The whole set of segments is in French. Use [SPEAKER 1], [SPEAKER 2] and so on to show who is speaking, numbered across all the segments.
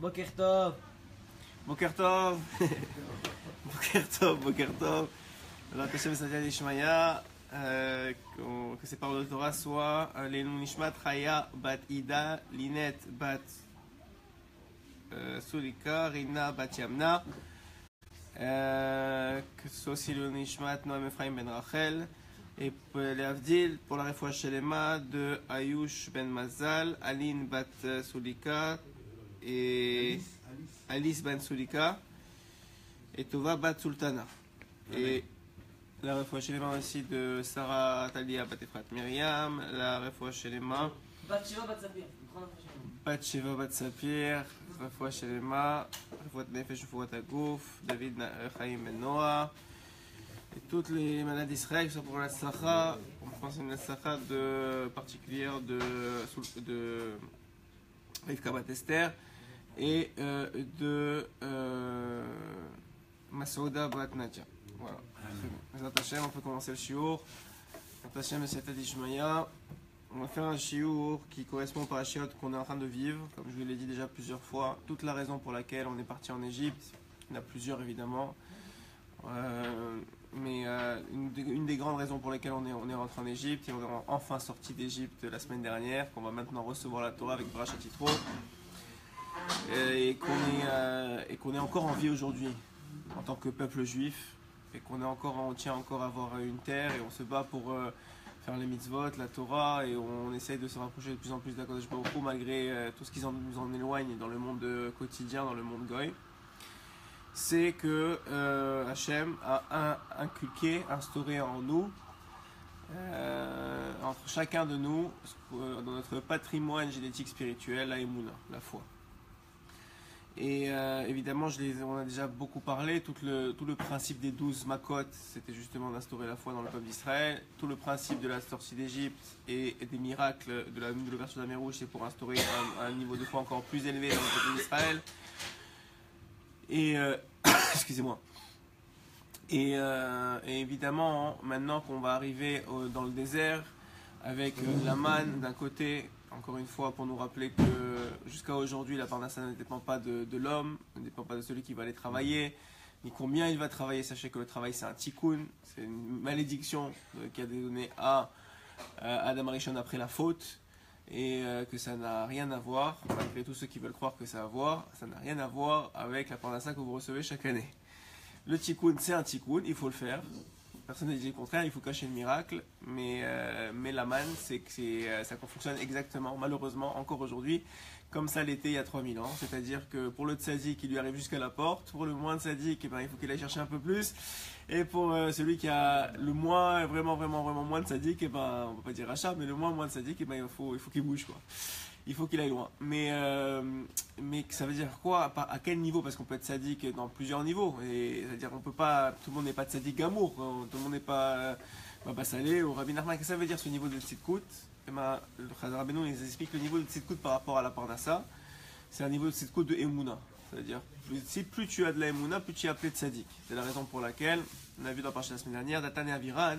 [SPEAKER 1] Boker Tov.
[SPEAKER 2] Boker Tov. Boker Tov, Boker Tov. Alors, Hashem Sadia Ishmaya, euh, qu'on- que ces paroles de Torah soient euh, noms Nishmat Chaya Bat Ida, Linet Bat euh, Sulika, Rina Bat Yamna. Euh, que ce soit aussi le Nishmat Noam Ephraim Ben Rachel. Et pour les Avdil, pour la réfoua de Ayush Ben Mazal, Aline Bat euh, Sulika et Alice Ben Sulika et Tova Bat Sultana. Et la réfoua Shelema aussi de Sarah Talia Bat Efrat Myriam, la réfoua Shelema
[SPEAKER 1] Bat Shiva, Bat Sapir.
[SPEAKER 2] Bat Sheva Bat Sapir, Shelema, Nefesh Tagouf, David Chaim Ben Noah. Et toutes les malades d'Israël, que ce soit pour la Sacha, on pense à une Sacha de particulière de, de Rivka Bat Esther et euh, de euh, Masouda. Voilà. Hashem, on peut commencer le shiur. On va faire un shiur qui correspond au parashiot qu'on est en train de vivre. Comme je vous l'ai dit déjà plusieurs fois, toute la raison pour laquelle on est parti en Égypte, il y en a plusieurs évidemment. Euh, mais euh, une, des, une des grandes raisons pour lesquelles on est, on est rentré en Égypte et on est enfin sorti d'Égypte la semaine dernière, qu'on va maintenant recevoir la Torah avec Brachat Yitro, et qu'on est, euh, et est encore en vie aujourd'hui en tant que peuple juif, et qu'on est encore, on tient encore à avoir une terre et on se bat pour euh, faire les mitzvot, la Torah, et on essaye de se rapprocher de plus en plus d'Akadosh Baruch malgré euh, tout ce qui nous en éloigne dans le monde quotidien, dans le monde goy c'est que Hachem a inculqué, instauré en nous, entre chacun de nous, dans notre patrimoine génétique spirituel, la Emouna, la foi. Et euh, évidemment, on a déjà beaucoup parlé, tout le, tout le principe des douze Makot, c'était justement d'instaurer la foi dans le peuple d'Israël. Tout le principe de la sortie d'Égypte et, des miracles de la de l'ouverture de la mer Rouge, c'est pour instaurer un, niveau de foi encore plus élevé dans le peuple d'Israël. Et euh, excusez-moi. Euh, et évidemment, maintenant qu'on va arriver dans le désert avec euh, la manne d'un côté, encore une fois pour nous rappeler que jusqu'à aujourd'hui, la parnassa ne dépend pas de, l'homme, ne dépend pas de celui qui va aller travailler, ni combien il va travailler. Sachez que le travail c'est un tikkun, c'est une malédiction euh, qui a été donnée à euh, Adam Arishon après la faute et que ça n'a rien à voir, malgré tous ceux qui veulent croire que ça a à voir, ça n'a rien à voir avec la parnassa que vous recevez chaque année. Le tikkun, c'est un tikkun, il faut le faire. Personne n'a dit le contraire, il faut cacher le miracle, mais, euh, mais la manne, c'est que euh, ça fonctionne exactement, malheureusement, encore aujourd'hui, comme ça l'était il y a 3000 ans. C'est-à-dire que pour le tzaddik, il lui arrive jusqu'à la porte, pour le moins tzaddik, eh ben, il faut qu'il aille chercher un peu plus, et pour euh, celui qui a le moins, vraiment, vraiment, vraiment moins de tzaddik, eh ben, on va pas dire achat, mais le moins, moins de tzaddik, eh ben, il faut, il faut qu'il bouge, quoi. Il faut qu'il aille loin. Mais, euh, mais ça veut dire quoi? À, quel niveau? Parce qu'on peut être sadique dans plusieurs niveaux. C'est-à-dire qu'on peut pas. Tout le monde n'est pas de sadique gamour. quoi. Tout le monde n'est pas euh, Baba Salé ou Rabbi Nachman. Qu'est-ce que ça veut dire ce niveau de tzidkout Eh ben, Le Rabbeinu nous explique le niveau de tzidkout par rapport à la parnassa. C'est un niveau de tzidkout de Emouna. C'est-à-dire, plus, plus tu as de la Emouna, plus tu es appelé tzaddik. C'est la raison pour laquelle, on a vu dans la la semaine dernière, Datan et Aviran,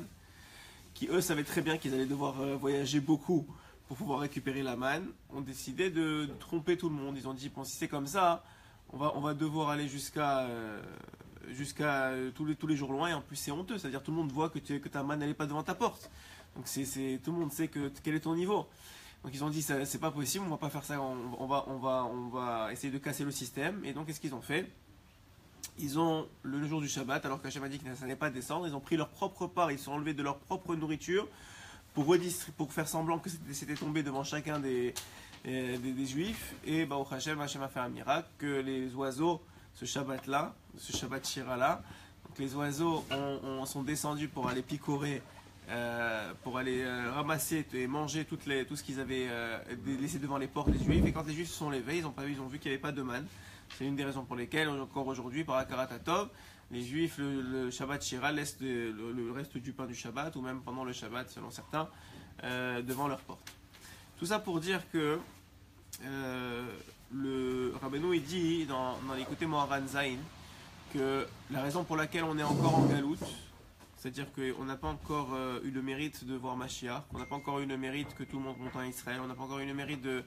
[SPEAKER 2] qui eux savaient très bien qu'ils allaient devoir euh, voyager beaucoup pour pouvoir récupérer la manne, ont décidé de tromper tout le monde. Ils ont dit, bon, si c'est comme ça, on va, on va devoir aller jusqu'à euh, euh, tous, les, tous les jours loin, et en plus c'est honteux, c'est-à-dire tout le monde voit que, ta manne n'est pas devant ta porte. Donc c'est, tout le monde sait que, quel est ton niveau. Donc ils ont dit, c'est pas possible, on va pas faire ça, on, va, on, va, on va essayer de casser le système. Et donc qu'est-ce qu'ils ont fait? Ils ont, le, jour du Shabbat, alors qu'Hachem a dit que ça n'allait pas descendre, ils ont pris leur propre part, ils sont enlevés de leur propre nourriture pour, faire semblant que c'était, tombé devant chacun des, euh, des, des juifs. Et bah, au Hachem, Hachem a fait un miracle que les oiseaux, ce Shabbat-là, ce Shabbat Shira-là, les oiseaux ont- ont- sont descendus pour aller picorer, euh, pour aller euh, ramasser et manger toutes les, tout ce qu'ils avaient laissé devant les portes des juifs. Et quand les juifs se sont levés, ils ont, pas, ils ont vu qu'il n'y avait pas de manne. C'est une des raisons pour lesquelles, encore aujourd'hui, par Akaratatov, les juifs, le, Shabbat Shira, laissent le, reste du pain du Shabbat, ou même pendant le Shabbat, selon certains, euh, devant leur porte. Tout ça pour dire que euh, le Rabbeinu dit dans, dans l'écouté Moharan Zain que la raison pour laquelle on est encore en galoute, c'est-à-dire qu'on n'a pas encore euh, eu le mérite de voir Mashiach, qu'on n'a pas encore eu le mérite que tout le monde monte en Israël, on n'a pas encore eu le mérite de,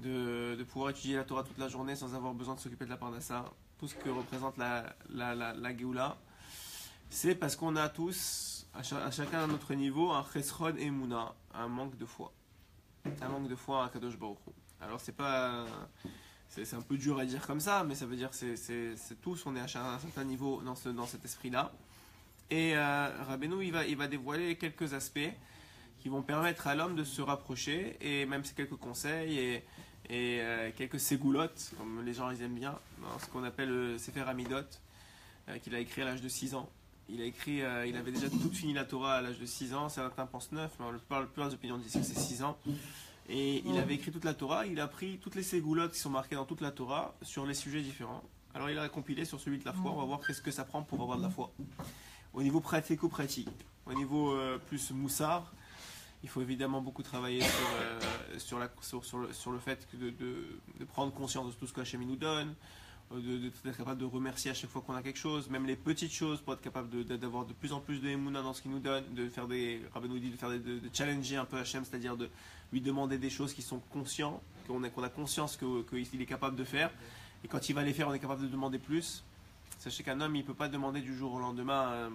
[SPEAKER 2] de, pouvoir étudier la Torah toute la journée sans avoir besoin de s'occuper de la Parnassa, tout ce que représente la, la, la, c'est parce qu'on a tous, à, cha- à chacun à notre niveau, un Chesron et Mouna, un manque de foi. Un manque de foi à Kadosh Baruch. Alors c'est pas. C'est un peu dur à dire comme ça, mais ça veut dire c'est- tous, on est à un certain niveau dans, ce, dans cet esprit-là. Et euh, il va, il va dévoiler quelques aspects qui vont permettre à l'homme de se rapprocher, et même quelques conseils et, et euh, quelques ségoulottes, comme les gens ils aiment bien, ce qu'on appelle le Sefer Amidot, euh, qu'il a écrit à l'âge de 6 ans. Il a écrit, euh, il avait déjà tout fini la Torah à l'âge de 6 ans, certains pensent 9, mais la plupart, des opinions disent que c'est 6 ans. Et il avait écrit toute la Torah, il a pris toutes les ségoulottes qui sont marquées dans toute la Torah sur les sujets différents. Alors il a compilé sur celui de la foi, on va voir qu'est-ce que ça prend pour avoir de la foi. Au niveau pratico-pratique, au niveau euh, plus moussard, il faut évidemment beaucoup travailler sur, euh, le, fait de, prendre conscience de tout ce que nous donne, euh, d'être capable de remercier à chaque fois qu'on a quelque chose, même les petites choses pour être capable d'avoir de, plus en plus de Emouna dans ce qu'il nous donne, de faire des, Rabbi nous dit de faire des, de, de challenger un peu Hachem, c'est-à-dire de lui demander des choses qui sont conscients, qu'on a, conscience qu'il est capable de faire, et quand il va les faire, on est capable de demander plus. Sachez qu'un homme, il peut pas demander du jour au lendemain, euh,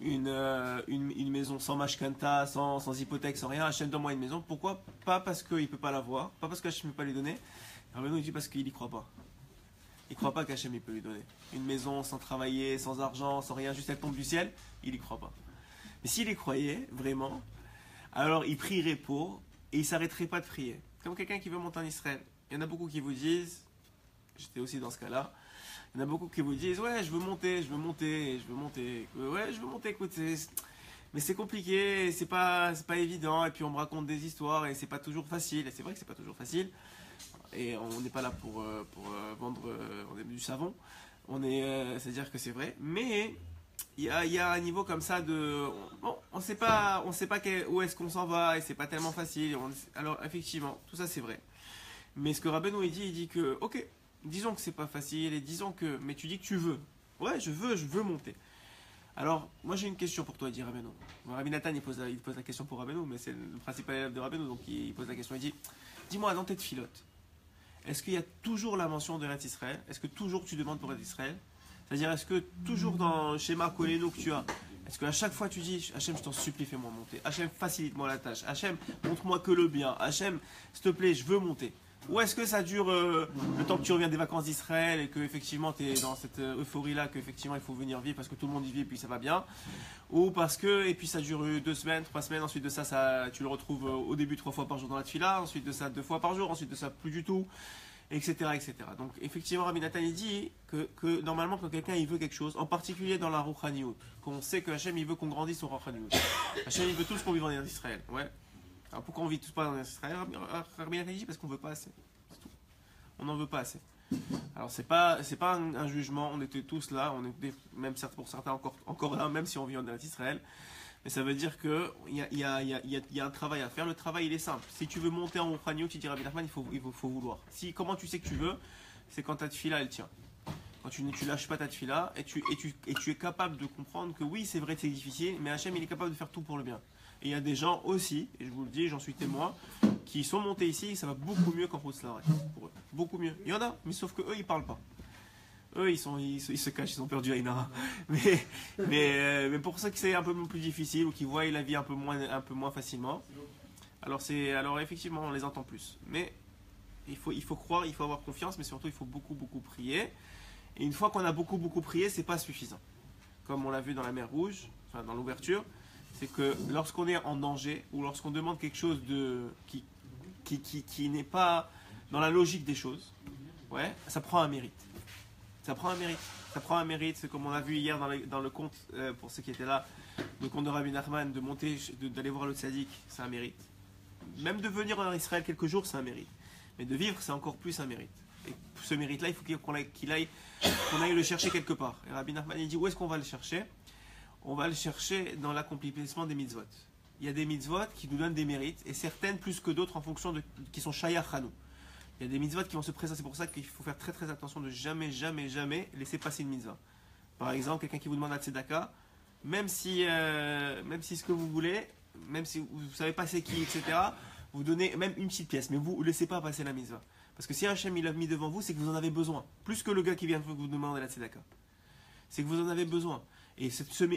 [SPEAKER 2] une, euh, une, une maison sans mashkanta, sans, sans hypothèque, sans rien. Hachem, donne-moi une maison. Pourquoi Pas parce qu'il ne peut pas l'avoir, pas parce qu'Hachem ne peut pas lui donner. Rabbeinu il dit parce qu'il n'y croit pas. Il ne croit pas qu'Hachem peut lui donner. Une maison sans travailler, sans argent, sans rien, juste elle tombe du ciel, il n'y croit pas. Mais s'il y croyait, vraiment, alors il prierait pour et il s'arrêterait pas de prier. Comme quelqu'un qui veut monter en Israël. Il y en a beaucoup qui vous disent, j'étais aussi dans ce cas-là, il y en a beaucoup qui vous disent ouais je veux monter, je veux monter, je veux monter, ouais je veux monter, écoute, mais c'est compliqué, c'est pas, pas évident, et puis on me raconte des histoires et c'est pas toujours facile, et c'est vrai que c'est pas toujours facile, et on n'est pas là pour, euh, pour euh, vendre euh, on est du savon, on est, euh, c'est-à-dire que c'est vrai, mais il y a, y a un niveau comme ça de, bon, on sait pas, on sait pas où est-ce qu'on s'en va, et c'est pas tellement facile, alors effectivement, tout ça c'est vrai, mais ce que Rabbeinu dit, il dit que, ok, disons que c'est pas facile et disons que mais tu dis que tu veux. Ouais je veux je veux monter. Alors moi j'ai une question pour toi dit Rabbeinu. Rabbi Nathan il pose, la, pose la question pour Rabbeinu mais c'est le principal élève de Rabbeinu donc il, pose la question. Il dit dis-moi dans tes filotes est-ce qu'il y a toujours la mention de Eretz est-ce que toujours tu demandes pour Eretz Israël? C'est-à-dire est-ce que toujours dans le schéma Koleno que tu as est-ce qu'à chaque fois tu dis Hachem je t'en supplie fais-moi monter. Hachem facilite-moi la tâche. Hachem montre-moi que le bien. Hachem s'il te plaît je veux monter ou est-ce que ça dure euh, le temps que tu reviens des vacances d'Israël et que effectivement tu es dans cette euh, euphorie-là, qu'effectivement il faut venir vivre parce que tout le monde y vit et puis ça va bien? Ou parce que, et puis ça dure euh, deux semaines, trois semaines, ensuite de ça, tu le retrouves au début trois fois par jour dans la tefila, ensuite de ça deux fois par jour, ensuite de ça plus du tout, etc. etc. Donc effectivement Rabbi Nathan il dit que, que normalement quand quelqu'un il veut quelque chose, en particulier dans la Rouchaniout, qu'on sait que Hachem il veut qu'on grandisse au Rouchaniout. Hachem il veut tous qu'on vive en Israël, ouais. Alors pourquoi on vit tous pas il dit parce qu'on veut pas assez. On n'en veut pas assez. Alors c'est pas c'est pas un, un jugement, on était tous là, on était même pour certains encore encore là, même si on vit en Israël. Mais ça veut dire que il y a, y, y, y a- un travail à faire. Le travail il est simple. Si tu veux monter en Rouchanio, tu diras Nachman, il faut il faut, faut vouloir. Si comment tu sais que tu veux, c'est quand ta tefila elle tient. Quand tu ne lâches pas ta tefila et tu, et, tu, et tu es capable de comprendre que oui, c'est vrai c'est difficile, mais Hachem il est capable de faire tout pour le bien. Il y a des gens aussi, et je vous le dis, j'en suis témoin, qui sont montés ici, et ça va beaucoup mieux qu'en Rousselare pour eux. Beaucoup mieux. Il y en a, mais sauf que eux, ils parlent pas. Eux, ils, se- cachent, ils ont perdu mais, euh, mais pour ceux qui c'est un peu plus difficile ou qui voient la vie un peu moins, facilement, alors, alors effectivement, on les entend plus. Mais il faut, il faut croire, il faut avoir confiance, mais surtout, il faut beaucoup, beaucoup prier. Et une fois qu'on a beaucoup, beaucoup prié, c'est pas suffisant. Comme on l'a vu dans la mer Rouge, enfin dans l'ouverture, c'est que lorsqu'on est en danger ou lorsqu'on demande quelque chose de, qui, qui, qui, qui n'est pas dans la logique des choses, ouais, ça prend un mérite. Ça prend un mérite. Ça prend un mérite. C'est comme on a vu hier dans le, dans le conte, euh, pour ceux qui étaient là, le conte de Rabbi Nachman, de monter, d'aller voir le tzaddik, c'est un mérite. Même de venir en Israël quelques jours, c'est un mérite. Mais de vivre, c'est encore plus un mérite. Et ce mérite-là, il faut qu'on aille, aille, qu'on aille le chercher quelque part. Et Rabbi Nachman, il dit où est-ce qu'on va le chercher? On va le chercher dans l'accomplissement des mitzvot. Il y a des mitzvot qui nous donnent des mérites, et certaines plus que d'autres en fonction de qui sont shayach. Il y a des mitzvot qui vont se présenter. C'est pour ça qu'il faut faire très très attention de jamais, jamais, jamais laisser passer une mitzvah. Par exemple, quelqu'un qui vous demande la tzedaka, même si, euh, même si ce que vous voulez, même si vous ne savez pas c'est qui, etc., vous donnez même une petite pièce, mais vous ne laissez pas passer la mitzvah. Parce que si Hachem il l'a mis devant vous, c'est que vous en avez besoin. Plus que le gars qui vient vous demander la tzedaka. C'est que vous en avez besoin. Et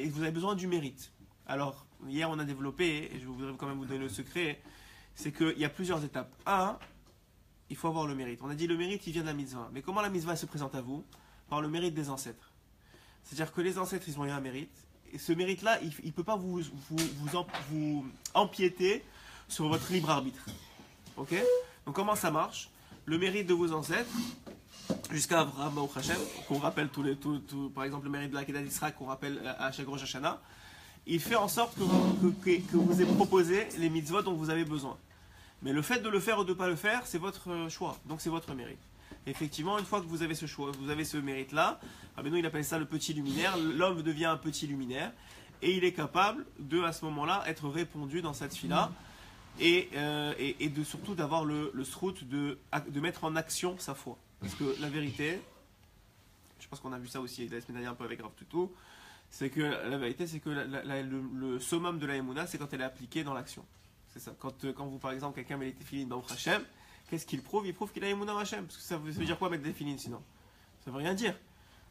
[SPEAKER 2] vous avez besoin du mérite. Alors, hier on a développé, et je voudrais quand même vous donner le secret, c'est qu'il y a plusieurs étapes. Un, il faut avoir le mérite. On a dit le mérite, il vient de la mitzvah. Mais comment la mitzvah se présente à vous? Par le mérite des ancêtres. C'est-à-dire que les ancêtres, ils ont eu un mérite. Et ce mérite-là, il ne peut pas vous, vous empiéter sur votre libre arbitre. Ok? Donc comment ça marche? Le mérite de vos ancêtres, jusqu'à Abraham Baruch Hashem, qu'on rappelle tous les, tous- tous- par exemple le mérite de la Kedah d'Israël, qu'on rappelle à chaque Rosh il fait en sorte que que, vous ayez proposé les mitzvot dont vous avez besoin. Mais le fait de le faire ou de ne pas le faire, c'est votre euh, choix. Donc c'est votre mérite. Effectivement, une fois que vous avez ce choix, vous avez ce mérite-là, Rabbeinu, il appelle ça le petit luminaire. L'homme devient un petit luminaire et il est capable de, à ce moment-là, être répondu dans cette fila et, euh, et de surtout d'avoir le, le srout de, de mettre en action sa foi. Parce que la vérité, je pense qu'on a vu ça aussi la semaine dernière un peu avec Rav Tutu, c'est que la vérité, c'est que le, summum de la Emouna, c'est quand elle est appliquée dans l'action. C'est ça. Quand, euh, quand vous, par exemple, quelqu'un met les téfilines dans Hachem, qu'est-ce qu'il prouve? Il prouve qu'il a Emouna Hachem. Parce que ça veut, dire quoi mettre des téfilines sinon? Ça veut rien dire.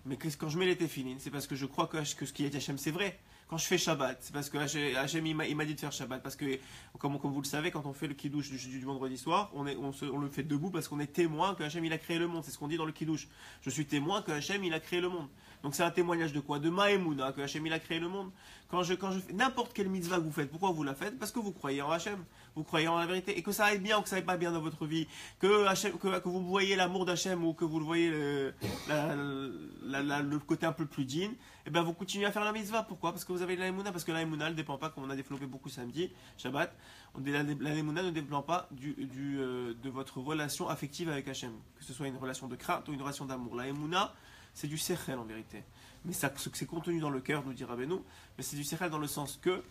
[SPEAKER 2] Mais quand je mets les téfilines, c'est parce que je crois que, ce qu'il a dit Hachem, c'est vrai. Quand je fais Shabbat, c'est parce que Hachem, Hachem, il m'a dit de faire Shabbat. Parce que, comme, vous le savez, quand on fait le kiddush du, vendredi soir, on, le fait debout parce qu'on est témoin que Hachem, il a créé le monde. C'est ce qu'on dit dans le kiddush. Je suis témoin que Hachem, il a créé le monde. Donc c'est un témoignage de quoi? De Maïmouna, que Hachem, il a créé le monde. Quand je, quand je fais n'importe quelle mitzvah que vous faites, pourquoi vous la faites? Parce que vous croyez en Hachem, vous croyez en la vérité, et que ça aille bien ou que ça aille pas bien dans votre vie, que, vous voyez l'amour d'Hachem ou que vous le voyez le, côté un peu plus digne, et ben vous continuez à faire la mitzvah. Pourquoi? Parce que vous avez la Emouna, parce que la ne dépend pas, comme on a développé beaucoup samedi, Shabbat, on la, ne dépend pas euh, de votre relation affective avec Hachem, que ce soit une relation de crainte ou une relation d'amour. La c'est du sechel en vérité. Mais ça, c'est contenu dans le cœur, nous dira Beno, mais c'est du sechel dans le sens que,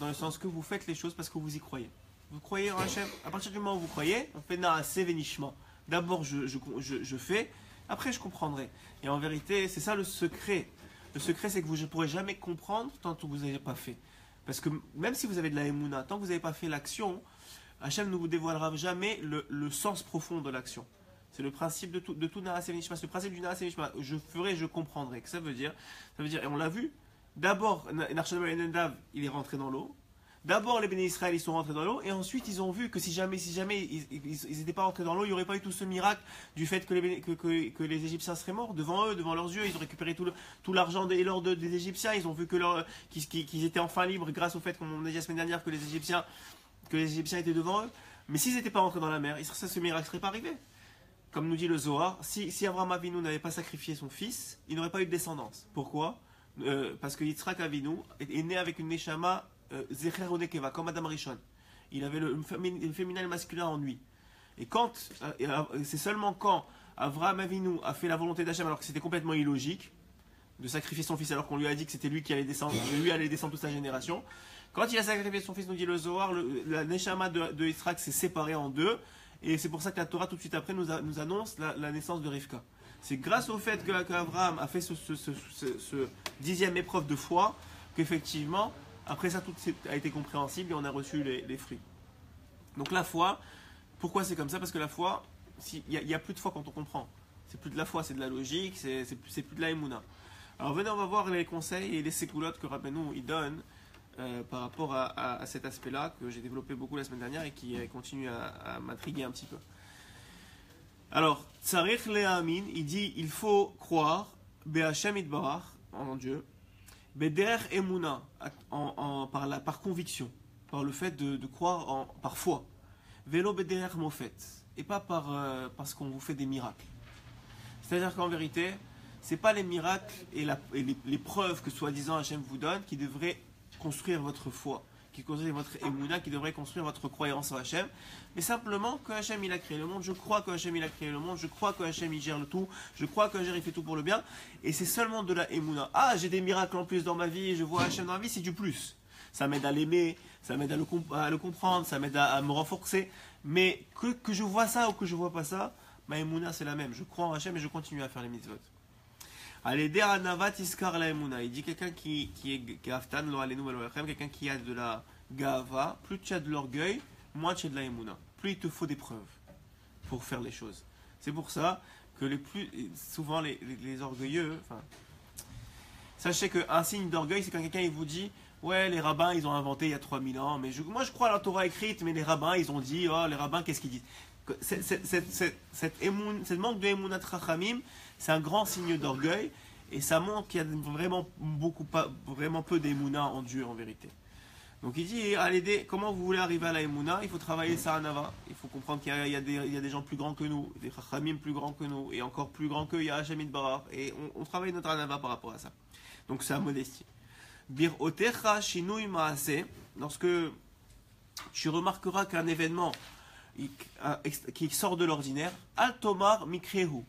[SPEAKER 2] dans le sens que vous faites les choses parce que vous y croyez. Vous croyez en Hachem. À partir du moment où vous croyez, on fait naasé vénichement. D'abord, je, fais, après, je comprendrai. Et en vérité, c'est ça le secret. Le secret, c'est que vous ne pourrez jamais comprendre tant que vous n'avez pas fait. Parce que même si vous avez de la émouna, tant que vous n'avez pas fait l'action, Hachem ne vous dévoilera jamais le, sens profond de l'action. C'est le principe de tout, de tout Venishma. C'est le principe du Venishma. Je ferai, je comprendrai. Que ça veut dire? Ça veut dire, et on l'a vu, d'abord, Narshadam et Nendav, il est rentré dans l'eau. D'abord, les bénis Israël, ils sont rentrés dans l'eau, et ensuite, ils ont vu que si jamais, si jamais ils n'étaient pas rentrés dans l'eau, il n'y aurait pas eu tout ce miracle du fait que les, que, les Égyptiens seraient morts devant eux, devant leurs yeux. Ils ont récupéré tout tout l'argent et l'or de- des Égyptiens. Ils ont vu qu'ils étaient enfin libres grâce au fait, comme on a dit la semaine dernière, que les Égyptiens, que les Égyptiens étaient devant eux. Mais s'ils n'étaient pas rentrés dans la mer, serait- ce miracle ne serait pas arrivé. Comme nous dit le Zohar, si, si Abraham Avinu n'avait pas sacrifié son fils, il n'aurait pas eu de descendance. Pourquoi? Euh, Parce que Yitzhak Avinu est, né avec une Neshama euh, Zecher comme Adam Rishon. Il avait le, le fémin- le féminin et le masculin en lui. Et quand, euh, c'est seulement quand Abraham Avinu a fait la volonté d'Hachem, alors que c'était complètement illogique, de sacrifier son fils alors qu'on lui a dit que c'était lui qui allait descendre, lui allait descendre toute sa génération. Quand il a sacrifié son fils, nous dit le Zohar, la Neshama de, de Yitzhak s'est séparée en deux. Et c'est pour ça que la Torah, tout de suite après, nous, annonce la, naissance de Rivka. C'est grâce au fait qu'Abraham a fait ce dixième épreuve de foi qu'effectivement, après ça, tout a été compréhensible et on a reçu les, fruits. Donc la foi, pourquoi c'est comme ça? Parce que la foi, si- il n'y a, plus de foi quand on comprend. C'est plus de la foi, c'est de la logique, c'est plus, plus de la émouna. Alors venez, on va voir les conseils et les sécoulottes que Rabbeinu il donne euh, par rapport à, à- cet aspect-là que j'ai développé beaucoup la semaine dernière et qui euh, continue à, m'intriguer un petit peu. Alors, Tsarich Le'amin, il dit il faut croire, Be'Hashem Idbarach, en Dieu, Bederer Emuna, en, en- par, la, par conviction, par le fait de, croire en, par foi. Vélo Mofet, et pas par, euh, parce qu'on vous fait des miracles. C'est-à-dire qu'en vérité, c'est pas les miracles et les, les preuves que soi-disant Hachem vous donne qui devraient construire votre foi, qui construisent votre émouna, qui devraient construire votre croyance en Hachem, mais simplement que Hachem il a créé le monde, je crois que Hachem il a créé le monde, je crois que Hachem il gère le tout, je crois que Hachem il fait tout pour le bien, et c'est seulement de la émouna. Ah, j'ai des miracles en plus dans ma vie, je vois Hachem dans ma vie, c'est du plus. Ça m'aide à l'aimer, ça m'aide à, le comprendre, ça m'aide à, me renforcer, mais que, je vois ça ou que je vois pas ça, ma émouna c'est la même. Je crois en Hachem et je continue à faire les mitzvot. Allez, der anavat iskar la. Il dit quelqu'un qui, qui est gaftan, lo quelqu'un qui a de la gava, plus tu as de l'orgueil, moins tu as de la émouna. Plus il te faut des preuves pour faire les choses. C'est pour ça que les plus, souvent les, les- orgueilleux, enfin, sachez qu'un signe d'orgueil, c'est quand quelqu'un il vous dit Ouais, les rabbins, ils ont inventé il y a 3000 ans, mais moi je crois à la Torah écrite, mais les rabbins, ils ont dit Oh, les rabbins, qu'est-ce qu'ils disent? Cette cette manque de Emunat Rachamim, c'est un grand signe d'orgueil, et ça montre qu'il y a vraiment, beaucoup, vraiment peu d'Emouna en Dieu en vérité. Donc il dit, allez, des- comment vous voulez arriver à la Emouna Il faut travailler Saranava. Il faut comprendre qu'il y a, des, gens plus grands que nous, des Chachamim plus grands que nous, et encore plus grands qu'eux, il y a Hachamid Barar. Et on, travaille notre Anava par rapport à ça. Donc c'est la modestie. Bir otecha shinui maase. Lorsque tu remarqueras qu'un événement qui sort de l'ordinaire, al tomar mikrehu.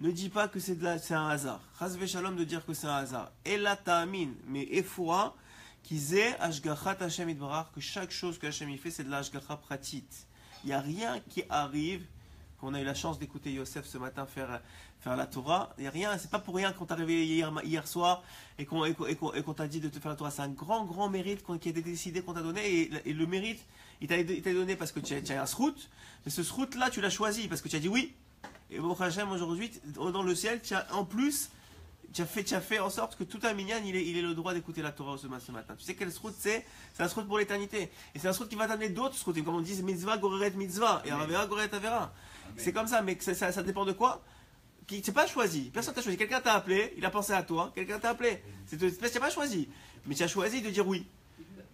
[SPEAKER 2] Ne dis pas que c'est un hasard. Chazve shalom de dire que c'est un hasard. Ela ta'amin, mais efoua, qui zé ashgachat Hashem itbarach, que chaque chose que Hashem y fait, c'est de la pratit. Il n'y a rien qui arrive, qu'on a eu la chance d'écouter Yosef ce matin faire, faire la Torah. Il n'y a rien, c'est pas pour rien qu'on t'a réveillé hier, soir et qu'on et qu'on t'a dit de te faire la Torah. C'est un grand, grand mérite qui a été décidé qu'on t'a donné. Et le mérite, il t'a donné parce que tu as, tu as un srout. Mais ce srout-là, tu l'as choisi parce que tu as dit oui. Et Baruch Hashem, aujourd'hui, dans le ciel, tu as en plus, tu as fait, tu as fait en sorte que tout un minyan, il ait, il ait le droit d'écouter la Torah ce, ma- ce matin. Tu sais quel srout c'est? C'est un srout pour l'éternité. Et c'est un srout qui va t'amener d'autres srouts. Comme on dit, mitzvah, goreret mitzvah. Et avera, goreret avera. C'est comme ça, mais ça, ça- ça dépend de quoi? Qui c'est pas choisi. Personne t'a choisi. Quelqu'un t'a appelé, il a pensé à toi, quelqu'un t'a appelé. C'est une espèce, tu n'as pas choisi. Mais tu as choisi de dire oui.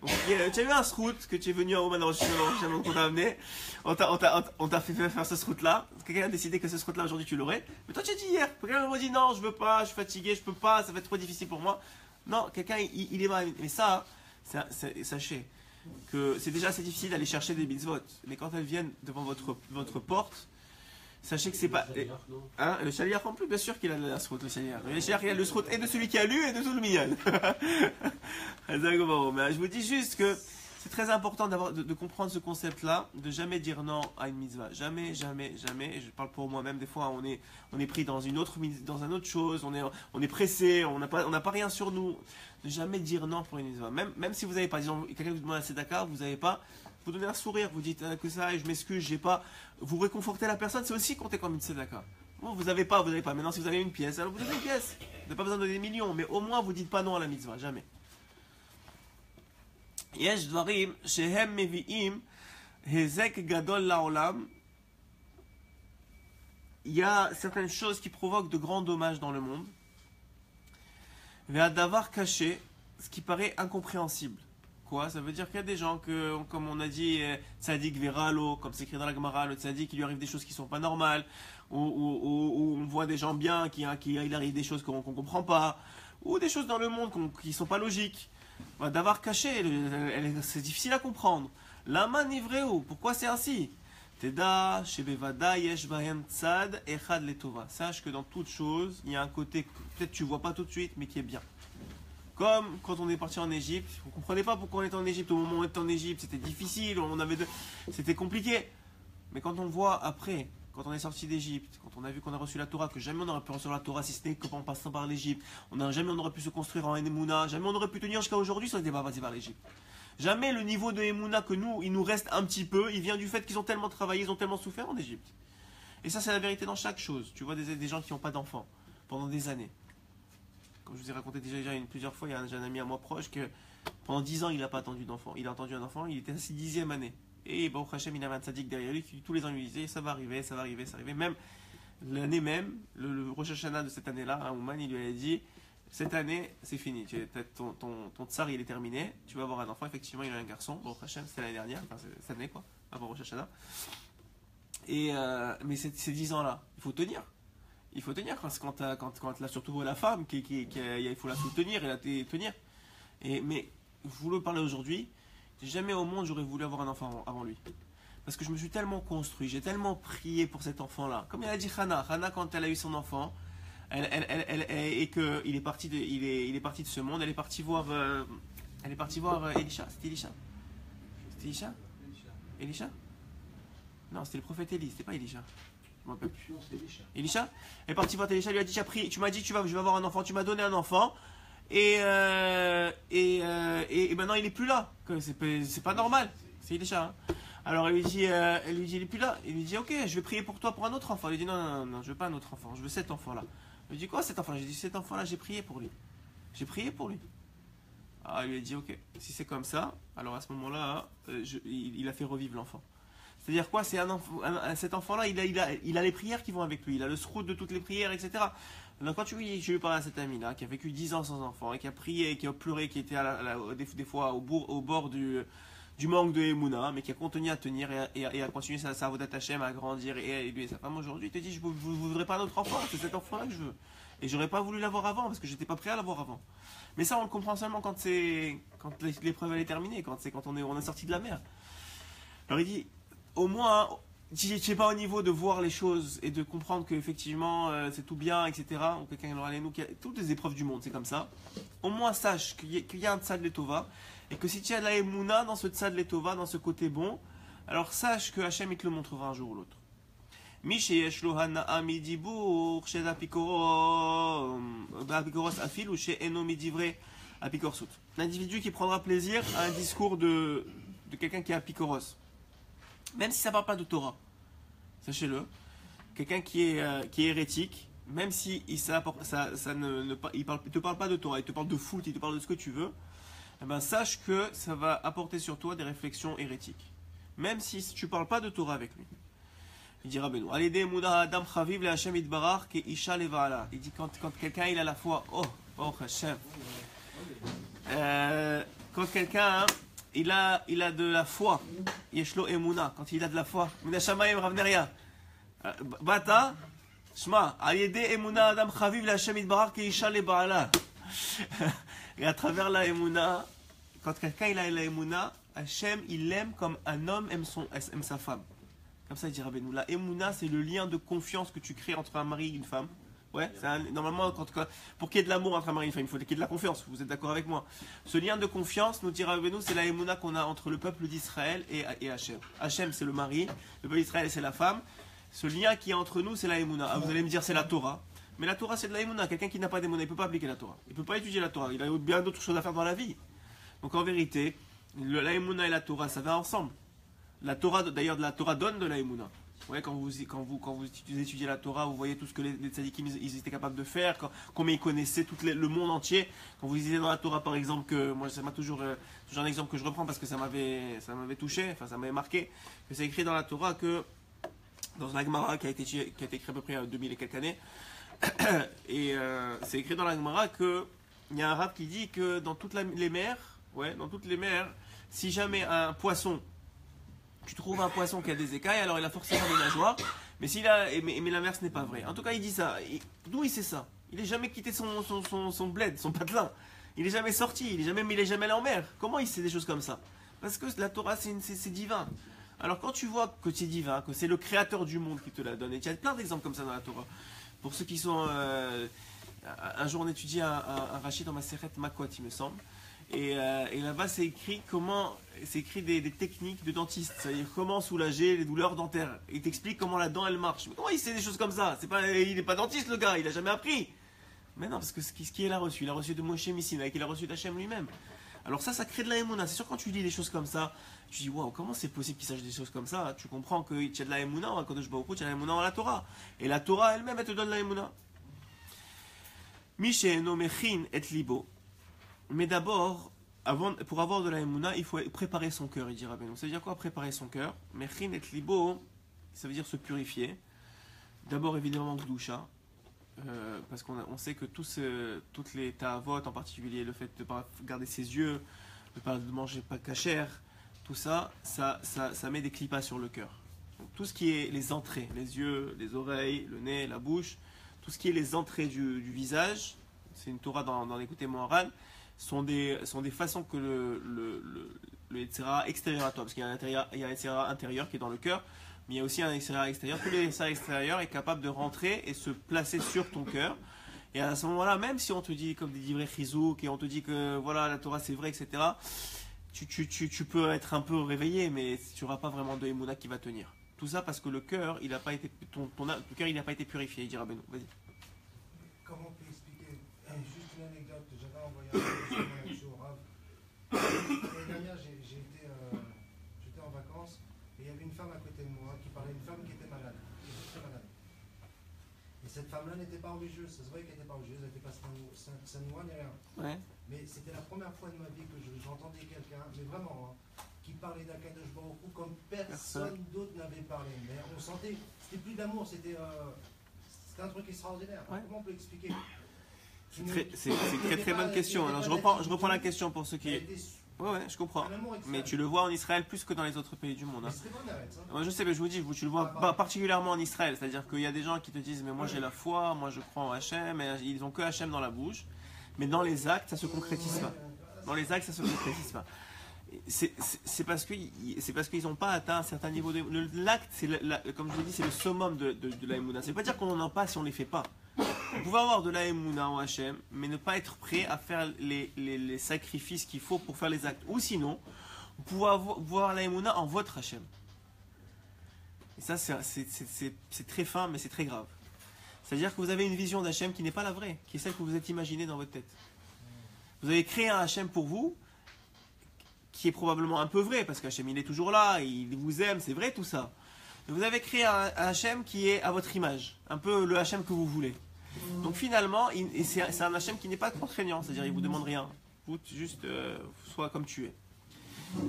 [SPEAKER 2] A- tu as eu un sroute que tu es venu à Oman Rosh Hashanah, qu'on t'a amené. On t'a, fait faire ce sroute-là. Quelqu'un a décidé que ce sroute-là aujourd'hui tu l'aurais. Mais toi tu as dit hier. Quelqu'un m'a dit non, je veux pas, je suis fatigué, je peux pas, ça va être trop difficile pour moi. Non, quelqu'un il, est mal. Mais ça- sachez que c'est déjà assez difficile d'aller chercher des mitzvot. Mais quand elles viennent devant votre, votre porte, sachez que c'est pas. Hein, le chaliar en plus, bien sûr qu'il a la sroute, le chaliar. Le chaliar, il a le sroute et de celui qui a lu et de tout le. Mais je vous dis juste que c'est très important de, de comprendre ce concept-là, de jamais dire non à une mitzvah. Jamais, jamais, jamais. Et je parle pour moi-même, des fois, on est, on est pris dans une autre, dans une autre chose, on est, on est pressé, on n'a pas, on n'a pas rien sur nous. Ne jamais dire non pour une mitzvah. Même, même si vous n'avez pas, disons, quelqu'un vous demande un Dakar, vous n'avez pas, vous donnez un sourire, vous dites euh, que ça et je m'excuse, j'ai pas. Vous réconfortez la personne, c'est aussi compter comme une tzedaka. Bon, vous n'avez pas, vous n'avez pas. Maintenant, si vous avez une pièce, alors vous donnez une pièce. Vous n'avez pas besoin de donner des millions, mais au moins vous dites pas non à la mitzvah, jamais. יש דברים שהם מביאים היזק גדול לעולם. Il y a certaines choses qui provoquent de grands dommages dans le monde. d'avoir caché, ce qui paraît incompréhensible. Ça veut dire qu'il y a des gens que, comme on a dit, euh, tzaddik veralo, comme c'est écrit dans la Gemara, le tzaddik, il lui arrive des choses qui sont pas normales, ou, on voit des gens bien, qui, qui il arrive des choses qu'on qu'on comprend pas, ou des choses dans le monde qu'on- qui sont pas logiques. Bah, D'avoir caché, c'est difficile à comprendre. Lama nivreu, pourquoi c'est ainsi? Sache que dans toute chose, il y a un côté que peut-être tu vois pas tout de suite, mais qui est bien. Comme quand on est parti en Égypte, on comprenait pas pourquoi on était en Égypte. Au moment où on était en Égypte, c'était difficile, on avait c'était compliqué. Mais quand on voit après, quand on est sorti d'Égypte, quand on a vu qu'on a reçu la Torah, que jamais on n'aurait pu recevoir la Torah si ce n'est qu'en passant par l'Égypte, on jamais on aurait pu se construire en Emouna, jamais on aurait pu tenir jusqu'à aujourd'hui si on n'était pas passé par l'Égypte. Jamais le niveau de Emouna que nous, il nous reste un petit peu, il vient du fait qu'ils ont tellement travaillé, ils ont tellement souffert en Égypte. Et ça, c'est la vérité dans chaque chose. Tu vois des gens qui n'ont pas d'enfants pendant des années. Comme je vous ai raconté déjà, plusieurs fois, il y a un, un ami à moi proche que pendant 10 ans, il n'a pas attendu d'enfant. Il a entendu un enfant, il était à sa dixième année. Et Baruch Hashem, il avait un tzaddik derrière lui qui tous les ans lui disait ça va arriver, ça va arriver, ça va arriver. Même l'année même, le, le Rosh de cette année-là, à Ouman, il lui a dit cette année, c'est fini. Ton, ton, tsar, il est terminé. Tu vas avoir un enfant. Effectivement, il a un garçon. Baruch Hashem, c'était l'année dernière, enfin, cette année, quoi, avant Rosh Hashanah. Et, euh, mais ces 10 ans-là, il faut tenir. Il faut tenir quand, quand, t'as- quand, quand là, surtout la femme, qui, qui, qui- il faut la soutenir et la tenir. Et, mais je voulais parler aujourd'hui. Jamais au monde j'aurais voulu avoir un enfant avant- lui. Parce que je me suis tellement construit, j'ai tellement prié pour cet enfant-là. Comme il a dit Hannah, Hannah quand elle a eu son enfant, elle, elle, elle, et que il est parti de, il est, il est parti de ce monde, elle est partie voir, euh, elle est partie voir euh, Elisha. C'était Elisha. C'était Elisha? Elisha? Non, c'était le prophète Élie, c'était pas Elisha. Je me rappelle plus.
[SPEAKER 3] Non, c'est Elisha.
[SPEAKER 2] Elisha est parti voir Elisha, lui a dit tu, tu m'as dit tu vas, je vais avoir un enfant, tu m'as donné un enfant et euh, euh, et, et maintenant il est plus là. C'est pas- pas normal. C'est Elisha. hein. Alors elle lui dit, euh, elle lui dit, il est plus là. Il lui dit, ok, je vais prier pour toi pour un autre enfant. Elle lui dit, non, non, non, non, je veux pas un autre enfant, je veux cet enfant-là. Elle lui dit, quoi cet enfant J'ai dit, cet enfant-là, j'ai prié pour lui. J'ai prié pour lui. Alors elle lui a dit, ok, si c'est comme ça, alors à ce moment-là, il, il a fait revivre l'enfant. C'est-à-dire quoi C'est cet enfant-là, il a, les prières qui vont avec lui, il a le sroute de toutes les prières, etc. Donc quand tu lui, je lui parle à cet ami-là, qui a vécu 10 ans sans enfant, et qui a prié, qui a pleuré, qui était à la- des, fois au, bord du, manque de Emouna, mais qui a continué à tenir et à, et continuer sa, Avodat Hashem, à grandir, et, et lui sa femme aujourd'hui, il te dit, je ne voudrais pas un autre enfant, c'est cet enfant-là que je veux. Et j'aurais pas voulu l'avoir avant, parce que j'étais pas prêt à l'avoir avant. Mais ça, on le comprend seulement quand l'épreuve est terminée, quand c'est quand on est on est sorti de la mer. Alors il dit, au moins, si tu n'es pas au niveau de voir les choses et de comprendre qu'effectivement euh, c'est tout bien, etc., ou quelqu'un aura les nous, qui a, toutes les épreuves du monde, c'est comme ça, au moins sache qu'il y, y, a un Tzad Letova, et que si tu as de la Emouna dans ce Tzad Letova, dans ce côté bon, alors sache que Hachem te le montrera un jour ou l'autre. L'individu qui prendra plaisir à un discours de, de quelqu'un qui est apicoros. Même si ça ne parle pas de Torah. Sachez-le. Quelqu'un qui est, euh, qui est hérétique, même si il, ne, te parle pas de Torah, il te parle de foot, il te parle de ce que tu veux, eh ben, sache que ça va apporter sur toi des réflexions hérétiques. Même si tu ne parles pas de Torah avec lui. Il Isha Levala. Il dit quand, quand quelqu'un il a la foi, oh, oh Hashem. Euh, quand quelqu'un hein, il a, il a de la foi, Yeshlo Emuna, quand il a de la foi, Mina Shamayim Ravneria. Euh, Bata, Shma, Alidé Emuna Adam Chaviv le Hashem Idbarar ke Isha Levala. Et à travers la Emuna, quand quelqu'un il a la Emuna, Hashem il l'aime comme un homme aime, son, aime sa femme. Comme ça, il dit Rabbeinu. La Emouna, c'est le lien de confiance que tu crées entre un mari et une femme. Ouais, normalement, quand, pour qu'il y ait de l'amour entre un mari et une femme, il faut qu'il y ait de la confiance. Vous êtes d'accord avec moi Ce lien de confiance, nous dit Rabbeinu, c'est la Emouna qu'on a entre le peuple d'Israël et, et Hachem. Hachem, c'est le mari, le peuple d'Israël, c'est la femme. Ce lien qui est entre nous, c'est la Emouna. Ah, vous allez me dire, c'est la Torah. Mais la Torah, c'est de la Emouna. Quelqu'un qui n'a pas d'Emouna, il ne peut pas appliquer la Torah. Il ne peut pas étudier la Torah. Il a bien d'autres choses à faire dans la vie. Donc en vérité, la Emouna et la Torah, ça va ensemble. La Torah, d'ailleurs, la Torah donne de la Emouna. Ouais, quand vous, quand vous, quand vous étudiez la Torah, vous voyez tout ce que les, les tzadikim, ils, étaient capables de faire, quand- combien ils connaissaient tout le monde entier. Quand vous lisez dans la Torah, par exemple, que moi, ça m'a toujours, euh, un exemple que je reprends parce que ça m'avait, touché, enfin, ça m'avait marqué, c'est écrit dans la Torah que, dans un Gemara qui a été, qui a été écrit à peu près à 2000 et quelques années, et euh, c'est écrit dans la Gemara que, il y a un rab qui dit que dans toutes la- les mers, ouais, dans toutes les mers, si jamais un poisson tu trouves un poisson qui a des écailles, alors il a forcément des nageoires. Mais, s'il a, mais, l'inverse n'est pas vrai. En tout cas, il dit ça. D'où il sait ça? Il n'est jamais quitté son, son, son, bled, son patelin. Il n'est jamais sorti, il n'est jamais, jamais allé en mer. Comment il sait des choses comme ça? Parce que la Torah, c'est divin. Alors quand tu vois que c'est divin, que c'est le créateur du monde qui te la donne, et il y a plein d'exemples comme ça dans la Torah. Pour ceux qui sont... euh, un jour, on étudie un, Rachid dans ma Seret Makot, il me semble. Et, euh, et là-bas, c'est écrit comment, c'est écrit des, techniques de dentiste, c'est-à-dire comment soulager les douleurs dentaires. Il t'explique comment la dent elle marche. Mais comment il sait des choses comme ça? C'est pas, il n'est pas dentiste le gars, il a jamais appris. Mais non, parce que ce qui, ce qui il a reçu, il a reçu de Moshe Missina, et qu'il a reçu d'Hachem lui-même. Alors ça, ça crée de la émouna. C'est sûr quand tu lis des choses comme ça, tu dis waouh, comment c'est possible qu'il sache des choses comme ça? Tu comprends que tu as de la émouna, en Kadosh Baruch tu as de la émouna en la Torah. Et la Torah elle-même, elle te donne la émouna. Mechin et libo. Mais d'abord, pour avoir de la émouna, il faut préparer son cœur, il dit Rabbeinu. Ça veut dire quoi préparer son cœur? Mechin et libo, ça veut dire se purifier. D'abord, évidemment, Gdusha. Euh, parce qu'on on sait que tous, ce- toutes les ta'avot, en particulier le fait de ne pas garder ses yeux, de ne pas manger pas cachère, tout ça, ça, ça, ça met des clipas sur le cœur. Tout ce qui est les entrées, les yeux, les oreilles, le nez, la bouche, tout ce qui est les entrées du, visage, c'est une Torah dans, dans l'écouté moral, sont des, sont des façons que le, le, le, le extérieur à toi, parce qu'il y a un, intérieur, il y a un intérieur qui est dans le cœur, mais il y a aussi un extérieur extérieur. Tous les extérieurs extérieurs est capable de rentrer et se placer sur ton cœur. Et à ce moment-là, même si on te dit comme des livrets chizouk et on te dit que voilà la Torah c'est vrai, etc., tu, tu, tu, tu peux être un peu réveillé, mais tu n'auras pas vraiment de Emouna qui va tenir. Tout ça parce que le cœur, il n'a pas été ton, ton, le cœur, il n'a pas été purifié. Il dira Benoît, vas-y
[SPEAKER 3] expliquer Euh, Juste une anecdote, au Rav. L'année dernière, j'ai été, euh, j'étais en vacances Et il y avait une femme à côté de moi qui parlait d'une femme qui était malade, qui était très malade. Et cette femme-là n'était pas religieuse, ça se voyait qu'elle n'était pas religieuse, elle n'était pas sanouane ni rien.
[SPEAKER 2] Ouais.
[SPEAKER 3] Mais c'était la première fois de ma vie que je- j'entendais quelqu'un, mais vraiment, hein, qui parlait d'Akadosh Baruch Hu comme personne d'autre n'avait parlé. Mais on sentait, c'était plus d'amour, c'était euh, c'était un truc extraordinaire.
[SPEAKER 2] Ouais.
[SPEAKER 3] Comment on peut expliquer
[SPEAKER 2] C'est très, c'est- très très bonne question. Alors je reprends, je reprends la question pour ceux qui. Ouais, ouais, je comprends. Mais tu le vois en Israël plus que dans les autres pays du monde. Hein.
[SPEAKER 3] hein.
[SPEAKER 2] Moi, je sais, mais je vous dis, tu le vois pas particulièrement en Israël. C'est-à-dire qu'il y a des gens qui te disent, mais moi j'ai la foi, moi je crois en Hachem, et ils ont que Hachem dans la bouche. Mais dans les actes, ça se concrétise pas. Dans les actes, ça se concrétise pas. C'est parce qu'ils n'ont pas atteint un certain niveau de l'acte. C'est la- la- comme je vous dis, c'est le summum de, de, de la Emouna. C'est pas dire qu'on n'en a pas si on les fait pas. Vous pouvez avoir de la Emouna en Hachem, mais ne pas être prêt à faire les, sacrifices qu'il faut pour faire les actes. Ou sinon, vous pouvez avoir, en votre Hachem. Et ça, c'est- très fin, mais c'est très grave. C'est-à-dire que vous avez une vision d'Hachem qui n'est pas la vraie, qui est celle que vous êtes imaginée dans votre tête. Vous avez créé un Hachem pour vous, qui est probablement un peu vrai, parce qu'Hachem il est toujours là, il vous aime, c'est vrai tout ça. Vous avez créé un, un qui est à votre image, un peu le Hachem que vous voulez. Donc finalement, c'est un Hachem qui n'est pas contraignant, c'est-à-dire il vous demande rien. Vous juste euh, sois comme tu es.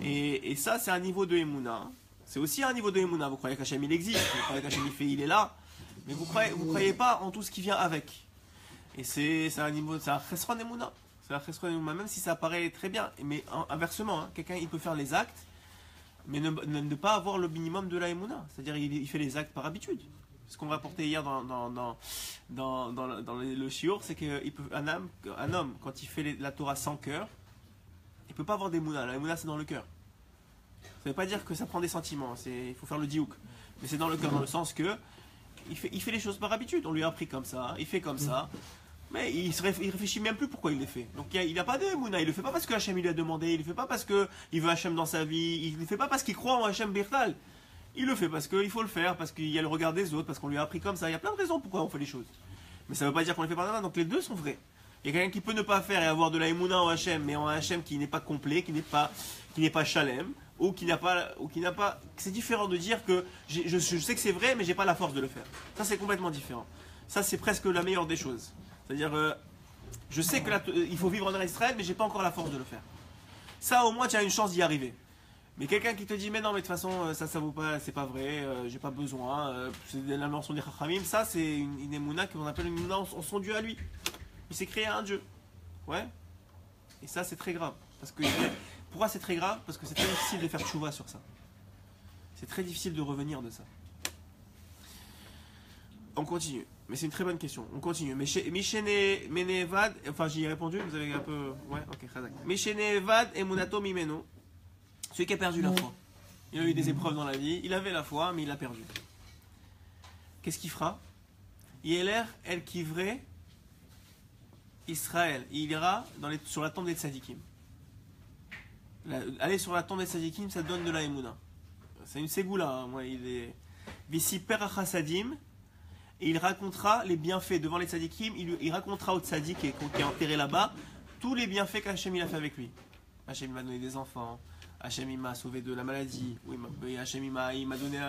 [SPEAKER 2] Et, ça, c'est un niveau de Emouna. C'est aussi un niveau de Emouna. Vous croyez qu'Hachem il existe, vous croyez qu'Hachem il fait, il est là, mais vous croyez, croyez pas en tout ce qui vient avec. Et c'est un niveau, c'est un Chesron Emouna. C'est un Chesron Emouna, même si ça paraît très bien. Mais en- inversement, hein, quelqu'un il peut faire les actes, mais ne, pas avoir le minimum de la Emouna. C'est-à-dire il fait les actes par habitude. Ce qu'on rapportait hier dans, dans, dans, dans, dans le, shiur, c'est qu'un homme, un homme, quand il fait la Torah sans cœur, il peut pas avoir des mounas. La mouna, c'est dans le cœur. Ça veut pas dire que ça prend des sentiments. Il faut faire le diouk. Mais c'est dans le cœur, dans le sens que il fait, les choses par habitude. On lui a appris comme ça, il fait comme ça. Mais il, il réfléchit même plus pourquoi il les fait. Donc il n'a pas de mouna. Il le fait pas parce que Hachem lui a demandé. Il le fait pas parce que il veut Hachem dans sa vie. Il le fait pas parce qu'il croit en Hachem Birtal. Il le fait parce qu'il faut le faire, parce qu'il y a le regard des autres, parce qu'on lui a appris comme ça. Il y a plein de raisons pourquoi on fait les choses. Mais ça veut pas dire qu'on les fait par main. Donc les deux sont vrais. Il y a quelqu'un qui peut ne pas faire et avoir de la Emouna en Hachem, mais en Hachem qui n'est pas complet, qui n'est pas, qui n'est pas Shalem, ou qui n'a pas, ou qui n'a pas. C'est différent de dire que je, je sais que c'est vrai, mais j'ai pas la force de le faire. Ça c'est complètement différent. Ça c'est presque la meilleure des choses. C'est-à-dire, euh, je sais que euh, il faut vivre en Israël, mais j'ai pas encore la force de le faire. Ça au moins tu as une chance d'y arriver. Mais quelqu'un qui te dit mais non mais de toute façon euh, ça ça vaut pas c'est pas vrai euh, j'ai pas besoin euh, c'est la mention des chachamim ça c'est une, une émouna qu'on appelle une émouna en, son dieu à lui. Il s'est créé un dieu. Ouais. Et ça c'est très grave. Parce que pourquoi c'est très grave? Parce que c'est très difficile de faire tchouva sur ça. C'est très difficile de revenir de ça. On continue. Mais c'est une très bonne question. On continue. Menevad enfin j'y ai répondu vous avez un peu ouais ok chazak Michenevad emunato mimeno celui qui a perdu la foi. Il a eu des épreuves dans la vie, il avait la foi, mais il l'a perdu. Qu'est-ce qu'il fera? Yeler El Kivre Israël. Il ira dans les- sur la tombe des tzadikim. La- aller sur la tombe des tzadikim, ça donne de la émouna. C'est une ségoula. hein, moi, il est. Vissi Perachasadim. Et il racontera les bienfaits devant les tzadikim. Il, il racontera au tzadik qui est, qui est enterré là-bas tous les bienfaits qu'Hachem a fait avec lui. Hachem m'a donné des enfants. Hachem il m'a sauvé de la maladie. Oui, Hachem il m'a donné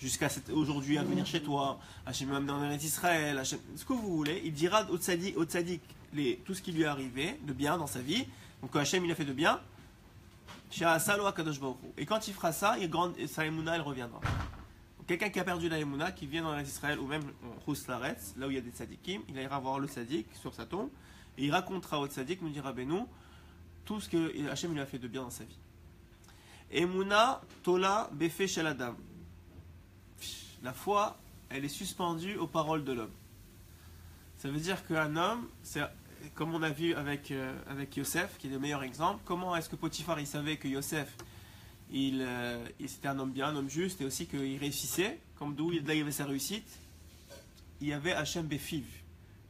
[SPEAKER 2] jusqu'à aujourd'hui à venir chez toi. Hachem m'a amené en Israël. Hachem- ce que vous voulez. Il dira au tzadik, au tzadik les, tout ce qui lui est arrivé de bien dans sa vie. Donc Hachem il a fait de bien. Et quand il fera ça, il grande, sa émouna elle reviendra. Quelqu'un qui a perdu la émouna, qui vient dans Israël ou même en Laretz, là où il y a des tzadikim, il ira voir le tzadik sur sa tombe et il racontera au tzadik, nous dira Benou, tout ce que Hachem lui a fait de bien dans sa vie. Emouna Tola Befe. La foi, elle est suspendue aux paroles de l'homme. Ça veut dire qu'un homme, comme on a vu avec, euh, avec Yosef, qui est le meilleur exemple, comment est-ce que Potiphar il savait que Yosef, il, euh, c'était un homme bien, un homme juste, et aussi qu'il réussissait, comme d'où il avait sa réussite, il y avait Hachem Befiv.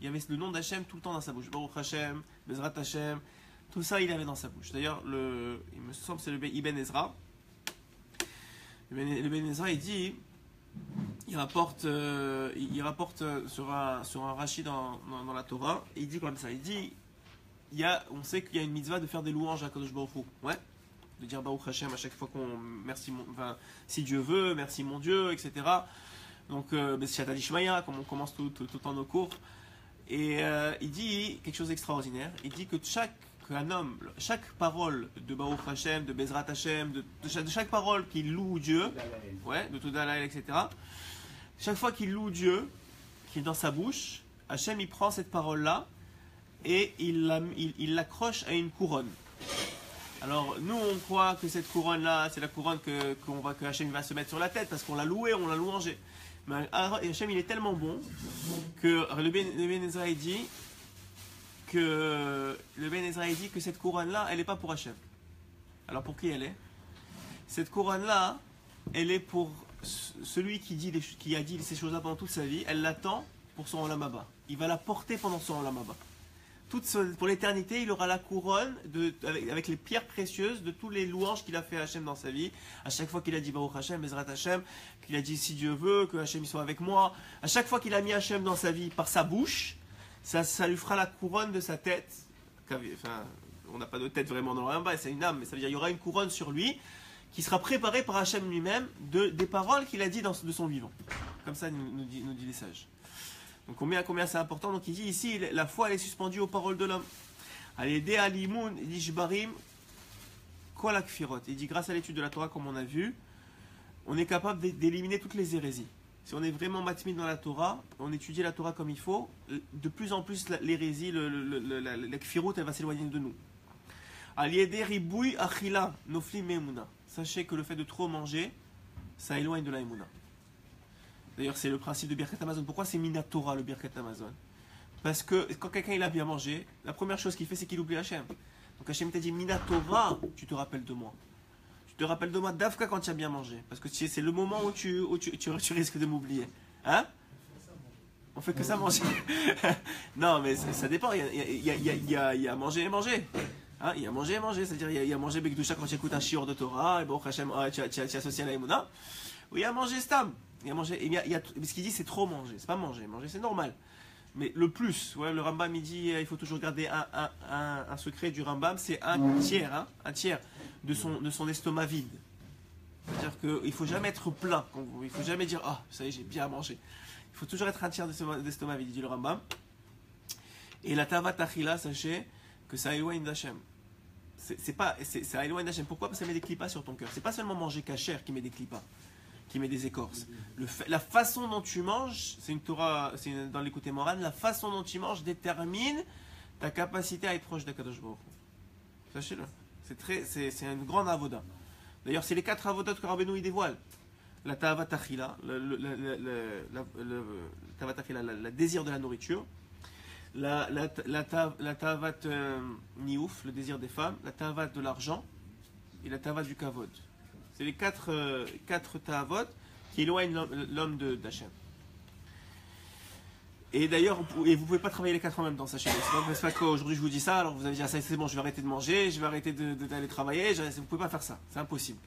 [SPEAKER 2] Il y avait le nom d'Hachem tout le temps dans sa bouche. Baruch Hachem, Bezrat Hachem, tout ça il avait dans sa bouche. D'ailleurs, le, il me semble que c'est le Ben- Ibn Ezra. Le Ben, Ben Ezra il dit, il rapporte, euh, il rapporte euh, sur un, sur un Rashi dans, dans, la Torah, il dit comme ça, il dit, il y a, on sait qu'il y a une mitzvah de faire des louanges à Kadosh Baruch. Ouais. de dire Baruch Hashem à chaque fois qu'on. Merci, mon, si Dieu veut, merci mon Dieu, etc. Donc, euh, Beshat Adishmaya, comme on commence tout, tout, tout en nos cours. Et euh, il dit quelque chose d'extraordinaire. Il dit que chaque qu'un homme, chaque parole de Baruch Hashem, de Bezrat Hashem, de, chaque, parole qui loue Dieu, ouais, de Todalai, etc. Chaque fois qu'il loue Dieu, qui est dans sa bouche, Hachem il prend cette parole-là et il la- il- il l'accroche à une couronne. Alors nous on croit que cette couronne-là, c'est la couronne que, qu'on va, que Hachem va se mettre sur la tête parce qu'on l'a loué, on l'a louangé. Mais Hachem il est tellement bon que le Ben, Ben dit que le Ben Ezra dit que cette couronne-là, elle n'est pas pour Hachem. Alors pour qui elle est? Cette couronne-là, elle est pour celui qui, dit qui a dit ces choses-là pendant toute sa vie. Elle l'attend pour son Olamaba. Il va la porter pendant son Olamaba. Pour l'éternité, il aura la couronne avec, les pierres précieuses de tous les louanges qu'il a fait à Hachem dans sa vie. À chaque fois qu'il a dit Baruch Hachem, Bezrat Hachem, qu'il a dit si Dieu veut, que Hachem soit avec moi. À chaque fois qu'il a mis Hachem dans sa vie par sa bouche, ça, ça lui fera la couronne de sa tête. Enfin, on n'a pas de tête vraiment dans le bas, c'est une âme, mais ça veut dire qu'il y aura une couronne sur lui qui sera préparée par Hachem lui-même de, des paroles qu'il a dit dans, de son vivant. Comme ça nous, dit, nous dit les sages. Donc combien, combien c'est important Donc il dit ici, la foi elle est suspendue aux paroles de l'homme. Il dit grâce à l'étude de la Torah, comme on a vu, on est capable d'é- d'éliminer toutes les hérésies. Si on est vraiment matmid dans la Torah, on étudie la Torah comme il faut, de plus en plus l'hérésie, le, la, elle va s'éloigner de nous. Achila nofli. Sachez que le fait de trop manger, ça éloigne de la emuna. D'ailleurs, c'est le principe de Birkat Amazon. Pourquoi c'est Minatora le Birkat Amazon? Parce que quand quelqu'un a bien mangé, la première chose qu'il fait, c'est qu'il oublie Hachem. Donc Hachem t'a dit Minatora, tu te rappelles de moi. Te rappelles de moi d'Afka quand tu as bien mangé. Parce que c'est le moment où tu, où tu, tu- risques de m'oublier. Hein On fait que ça manger. non, mais ça, dépend. Il y a, il y a- y a- manger et manger. Hein, il y a manger et manger. C'est-à-dire, il y a, il manger Bekdusha quand tu écoutes un shiur de Torah. Et bon, Hachem, ah, tu, as- associé à la. Ou il y a manger Stam. Il y a il y a- ce qu'il dit, c'est trop manger. C'est pas manger. Manger, c'est normal. Mais le plus, ouais, le Rambam, il dit euh, il faut toujours garder un, un- un- secret du Rambam, c'est un tiers, hein, un tiers de son, de son estomac vide. C'est-à-dire qu'il ne faut jamais être plein. Il ne faut jamais dire Ah, ça y est, j'ai bien mangé. Il faut toujours être un tiers d'estomac vide, dit le Rambam. Et la tavat sachez que ça éloigne d'Hachem. C'est pas, ça éloigne d'Hachem. Pourquoi? Parce que ça met des clipas sur ton cœur. C'est pas seulement manger cachère qui met des clipas, qui met des écorces. La façon dont tu manges, c'est une Torah, c'est dans l'écouté Moran, la façon dont tu manges détermine ta capacité à être proche d'Akadosh. Sachez-le. C'est très, c'est, c'est une avoda. D'ailleurs, c'est les quatre avodot que Rabbeinu il dévoile. La tavat achila, le, désir de la nourriture. La, la, la, ta- la tavat euh, niouf, le désir des femmes. La tavat de l'argent. Et la tavat du kavod. C'est les quatre, euh, quatre qui éloignent l'homme- l'homme de- d'Hachem. Et d'ailleurs, vous ne pouvez pas travailler les quatre en même temps, sachez-le. C'est pas que qu'aujourd'hui je vous dis ça, alors vous avez dit ah, c'est bon, je vais arrêter de manger, je vais arrêter d'aller travailler. Vous ne pouvez pas faire ça, c'est impossible.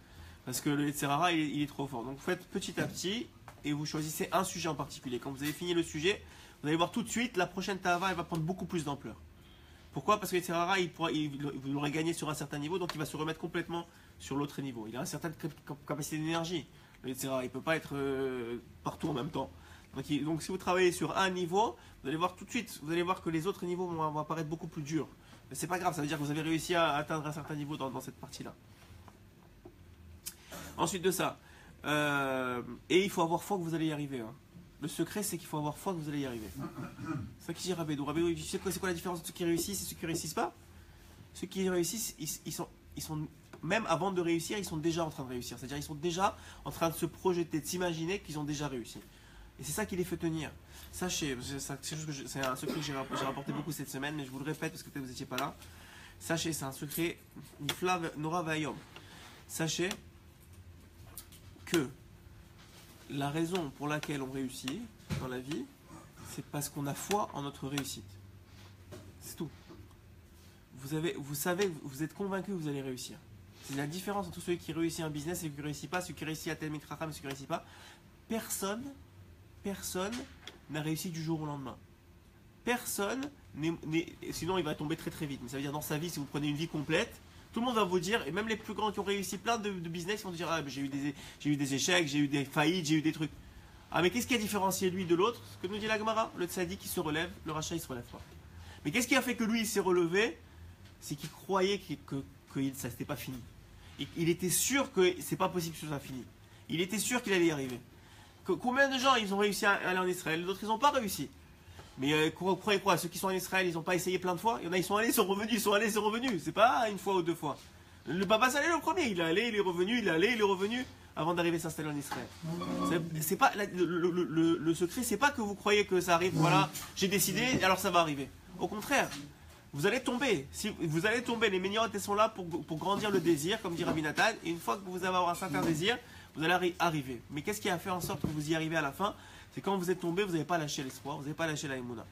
[SPEAKER 2] Parce que le Yetzerara, il, il est trop fort. Donc vous faites petit à petit et vous choisissez un sujet en particulier. Quand vous avez fini le sujet, vous allez voir tout de suite, la prochaine Tava, elle va prendre beaucoup plus d'ampleur. Pourquoi? Parce que Yetzerara, il pourra, il, vous l'aurez gagné sur un certain niveau, donc il va se remettre complètement sur l'autre niveau. Il a une certaine cap- cap- capacité d'énergie. Le il ne peut pas être euh, partout en même temps. Donc, si vous travaillez sur un niveau, vous allez voir tout de suite, vous allez voir que les autres niveaux vont, apparaître beaucoup plus durs. Mais c'est pas grave, ça veut dire que vous avez réussi à atteindre un certain niveau dans, cette partie-là. Ensuite de ça, euh, et il faut avoir foi que vous allez y arriver. hein. Le secret, c'est qu'il faut avoir foi que vous allez y arriver. C'est ça qui dit Rabédou. Rabédou, il dit, c'est quoi, la différence entre ceux qui réussissent et ceux qui réussissent pas? Ceux qui réussissent, ils sont, ils sont, même avant de réussir, ils sont déjà en train de réussir. C'est-à-dire, ils sont déjà en train de se projeter, de s'imaginer qu'ils ont déjà réussi. Et c'est ça qui les fait tenir. Sachez, c'est un secret que j'ai rapp- j'ai rapporté beaucoup cette semaine, mais je vous le répète parce que peut-être vous n'étiez pas là. Sachez, c'est un secret, Nora Vayom. Sachez que la raison pour laquelle on réussit dans la vie, c'est parce qu'on a foi en notre réussite. C'est tout. Vous, avez, vous savez, vous êtes convaincu que vous allez réussir. C'est la différence entre celui qui réussit un business et celui qui ne réussit pas, celui qui réussit à tel mikracham et celui qui ne réussit pas. Personne, personne n'a réussi du jour au lendemain. Personne, sinon il va tomber très très vite. Mais ça veut dire dans sa vie, si vous prenez une vie complète, Tout le monde va vous dire, et même les plus grands qui ont réussi plein de, business, vont dire Ah, j'ai eu, des, échecs, j'ai eu des faillites, j'ai eu des trucs. Ah, mais qu'est-ce qui a différencié lui de l'autre? Ce que nous dit la Gemara Le tzaddik qui se relève, le rachat il se relève pas. Mais qu'est-ce qui a fait que lui il s'est relevé? C'est qu'il croyait que, ça n'était pas fini. Il, il était sûr que c'est pas possible que ce soit fini. Il était sûr qu'il allait y arriver. Combien de gens ils ont réussi à aller en Israël? D'autres ils n'ont pas réussi. Mais euh, croyez quoi? Ceux qui sont en Israël, ils n'ont pas essayé plein de fois? Il y en a, ils sont allés, ils sont revenus, ils sont allés, ils sont revenus. C'est pas une fois ou deux fois. Le Baba Saleh le premier, il est allé, il est revenu, il est allé, il est revenu avant d'arriver s'installer en Israël. C'est- pas le, le- le- le secret, c'est pas que vous croyez que ça arrive. Voilà, j'ai décidé, alors ça va arriver. Au contraire, vous allez tomber. Si vous allez tomber, les meilleures sont là pour, grandir le désir, comme dit Rabbi Nathan. Et une fois que vous allez avoir un certain désir, vous allez arri- arriver. Mais qu'est-ce qui a fait en sorte que vous y arrivez à la fin? C'est quand vous êtes tombé, vous n'avez pas lâché l'espoir, vous n'avez pas lâché la Emouna.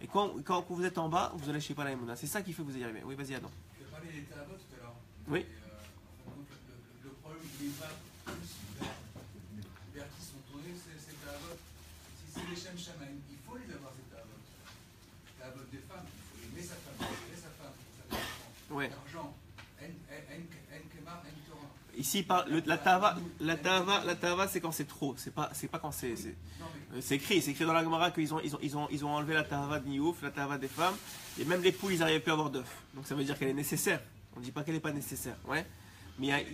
[SPEAKER 2] Et quand, quand vous êtes en bas, vous ne lâchez pas la Emouna. C'est ça qui fait que vous y arrivez. Oui, vas-y, Adam.
[SPEAKER 4] Tu as parlé des tout à l'heure.
[SPEAKER 2] Oui.
[SPEAKER 4] Et, euh, le, le- problème, il n'est pas plus vers, vers qui sont tournés ces, Tahavot. Si c'est les Shem Shamaim, il faut les avoir, ces Tahavot. Tahavot des femmes, il faut aimer sa femme, il faut aimer sa femme, il faut sa femme.
[SPEAKER 2] Ouais.
[SPEAKER 4] L'argent, en, en, en, en Kemar, en Torah.
[SPEAKER 2] Ici, la tava, la tava, la tava, c'est quand c'est trop. C'est pas, c'est pas quand c'est. c'est- écrit, c'est écrit dans la Gemara qu'ils ont, ils ont, ils ont, ils ont enlevé la tava de Niouf, la tava des femmes, et même les poules, ils n'arrivaient plus à avoir d'œufs. Donc ça veut dire qu'elle est nécessaire. On ne dit pas qu'elle n'est pas nécessaire, ouais. Mais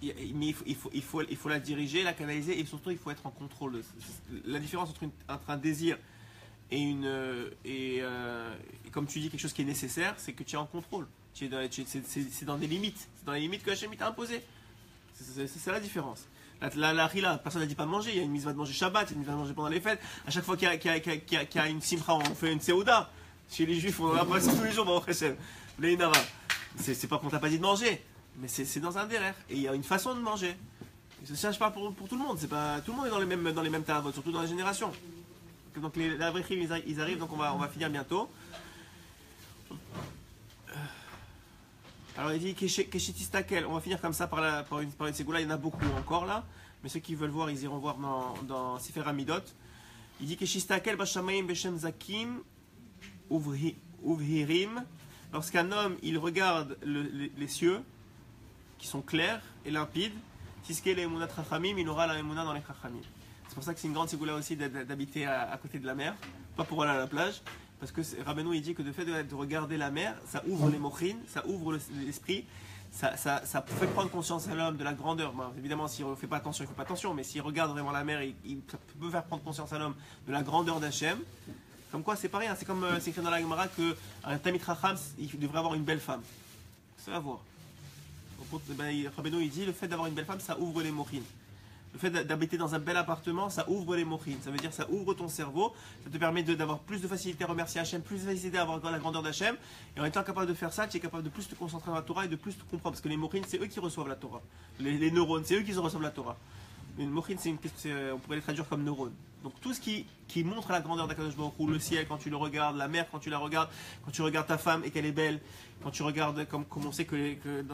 [SPEAKER 2] il faut, il, faut, il, faut, il faut la diriger, la canaliser, et surtout il faut être en contrôle. La différence entre, un désir et une, euh, et, comme tu dis quelque chose qui est nécessaire, c'est que tu es en contrôle. Tu es c'est dans des limites. C'est dans les limites que Hachem t'a imposées. C'est- la différence. La, la, la personne n'a dit pas de manger. Il y a une mise de manger Shabbat, il y a une mise de manger pendant les fêtes. À chaque fois qu'il y, a- qu'il y qu'il y qu'il y a- une simcha, on fait une seouda. Chez les juifs, on en a pas tous les jours. Les Inara. C'est pas qu'on t'a pas dit de manger, mais c'est dans un derrière. Et il y a une façon de manger. Ça, je parle pour, pour tout le monde. Pas tout le monde est dans les mêmes dans les mêmes tables, surtout dans la génération. Donc les, ils, arri- ils arrivent, donc on va on va finir bientôt. Alors il dit on va finir comme ça par, une, par une ségoula, il y en a beaucoup encore là, mais ceux qui veulent voir, ils iront voir dans, dans Sefer Amidot. Il dit Bashamaim Beshem Zakim Uvhi- Uvhirim, lorsqu'un homme il regarde le- les, cieux qui sont clairs et limpides, Tiske les Emunat Chachamim, il aura la dans les Chachamim. C'est pour ça que c'est une grande ségoula aussi d'hab- d'habiter à, à côté de la mer, pas pour aller à la plage, parce que Rabbeinu il dit que de fait de, de regarder la mer, ça ouvre les mochines, ça ouvre le- l'esprit, ça, fait prendre conscience à l'homme de la grandeur. Bon, évidemment, s'il ne fait pas attention, il ne fait pas attention, mais s'il regarde vraiment la mer, ça peut faire prendre conscience à l'homme de la grandeur d'Hachem. Comme quoi, c'est pas rien. C'est comme euh, c'est écrit dans la Gemara qu'un Tamit Racham, il devrait avoir une belle femme. C'est à voir. Ben, il dit le fait d'avoir une belle femme, ça ouvre les mochines. Le fait d'habiter dans un bel appartement, ça ouvre les mochines. Ça veut dire ça ouvre ton cerveau. Ça te permet d'avoir plus de facilité à remercier Hachem, plus de facilité à avoir la grandeur d'Hachem. Et en étant capable de faire ça, tu es capable de plus te concentrer dans la Torah et de plus te comprendre. Parce que les mochines, c'est eux qui reçoivent la Torah. Les, neurones, c'est eux qui reçoivent la Torah. Une mochine, c'est c'est- on pourrait les traduire comme neurones. Donc tout ce qui, qui montre la grandeur d'Akadosh Baruch Hu, le ciel quand tu le regardes, la mer quand tu la regardes, quand tu regardes ta femme et qu'elle est belle, quand tu regardes comme, on sait que, que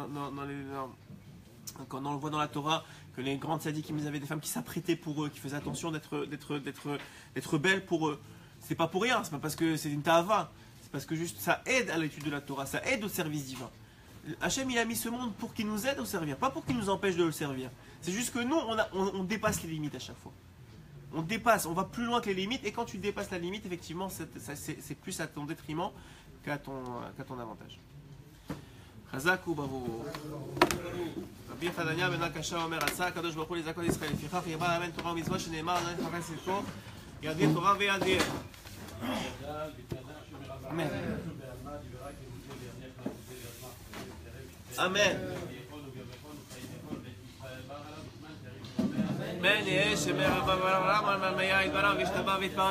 [SPEAKER 2] quand on le voit dans la Torah, que les grandes sadiques, ils avaient des femmes qui s'apprêtaient pour eux, qui faisaient attention d'être, belles pour eux. C'est pas pour rien, c'est pas parce que c'est une ta'ava, c'est parce que juste ça aide à l'étude de la Torah, ça aide au service divin. Hachem, il a mis ce monde pour qu'il nous aide au servir, pas pour qu'il nous empêche de le servir. C'est juste que nous, on, dépasse les limites à chaque fois. On dépasse, on va plus loin que les limites, et quand tu dépasses la limite, effectivement, c'est, plus à ton détriment qu'à ton avantage. חזק וברור. רבי חנניה בן הקשה אומר, עשה הקדוש ברוך הוא לזכות ישראל, לפיכך ירבה לאמן תורה ומצוות שנאמר, עדיין חפש לזכור, ידיר תורה וידיר. אמן. אמן. בן יהיה שמר רבא רם על מלמיה יתברך וישתבח ויתפרע